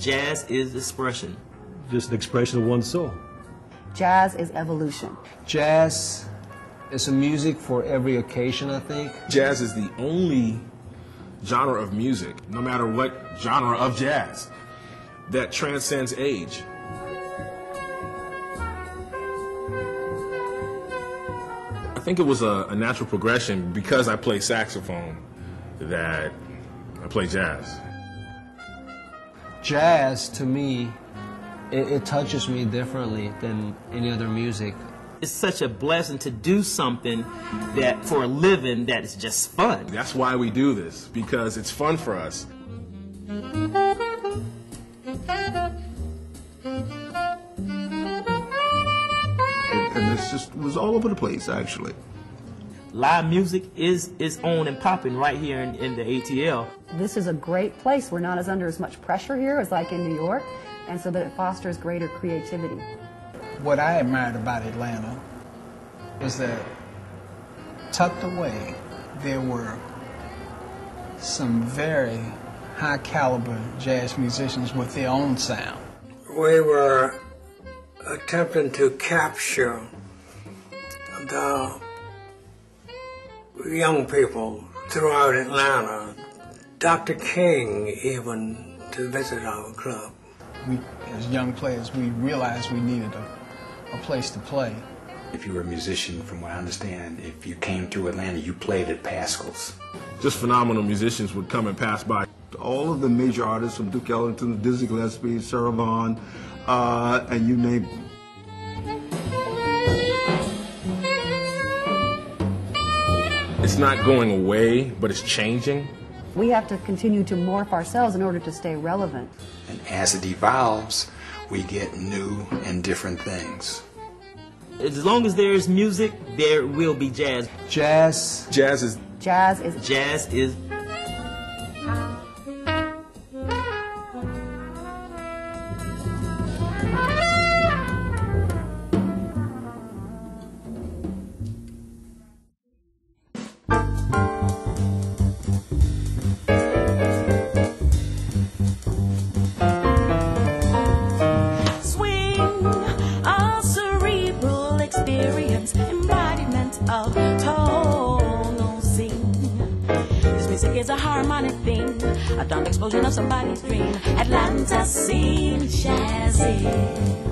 Jazz is expression. Just an expression of one's soul. Jazz is evolution. Jazz is a music for every occasion, I think. Jazz is the only genre of music, no matter what genre of jazz, that transcends age. I think it was a, a natural progression because I play saxophone that I play jazz. Jazz, to me, it, it touches me differently than any other music. It's such a blessing to do something that for a living that is just fun. That's why we do this, because it's fun for us. and it's just was all over the place actually. Live music is is on and popping right here in, in the ATL. This is a great place. We're not as under as much pressure here as like in New York, and so that it fosters greater creativity. What I admired about Atlanta is that tucked away there were some very high caliber jazz musicians with their own sound. We were attempting to capture the young people throughout Atlanta. Dr. King even to visit our club. We, as young players, we realized we needed a, a place to play. If you were a musician, from what I understand, if you came through Atlanta, you played at Paschal's. Just phenomenal musicians would come and pass by. All of the major artists from Duke Ellington, Dizzy Gillespie, Sarah Vaughan, uh, and you name It's not going away, but it's changing. We have to continue to morph ourselves in order to stay relevant. And as it evolves, we get new and different things. As long as there is music, there will be jazz. Jazz. Jazz is Jazz is Jazz is music is a harmonic thing, a dawn explosion of somebody's dream. Atlanta scene, jazzy.